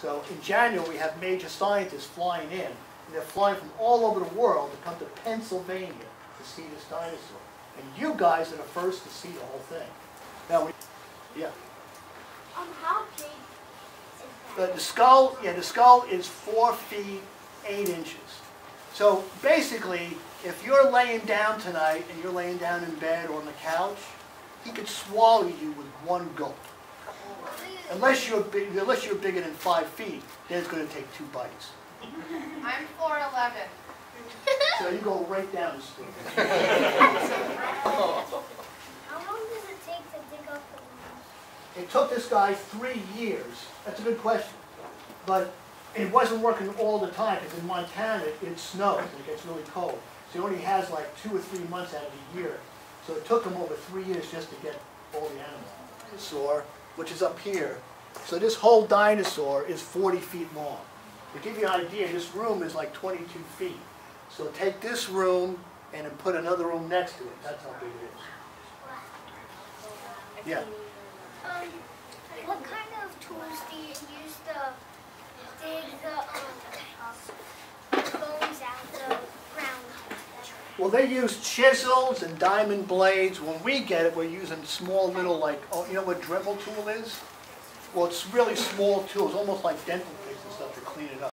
So in January, we have major scientists flying in, and they're flying from all over the world to come to Pennsylvania to see this dinosaur. And you guys are the first to see the whole thing. Now, we, yeah. Um, how big is The, that? the skull, yeah, the skull is four feet, eight inches. So basically, if you're laying down tonight and you're laying down in bed or on the couch, he could swallow you with one gulp. Unless you're big, unless you're bigger than five feet, then it's gonna take two bites. I'm four eleven. So you go right down the street. How long does it take to dig up the mountain? It took this guy three years. That's a good question. But it wasn't working all the time, because in Montana, it- it snows, and it gets really cold. So he only has like two or three months out of the year. So it took him over three years just to get all the animals. Dinosaur, which is up here. So this whole dinosaur is 40 feet long. To give you an idea, this room is like 22 feet. So take this room and then put another room next to it. That's how big it is. Yeah. Um, what kind of tools do you use to dig the, um, bones out the ground? Well, they use chisels and diamond blades. When we get it, we're using small little like, oh, you know what Dremel tool is? Well, it's really small tools, almost like dental picks and stuff to clean it up.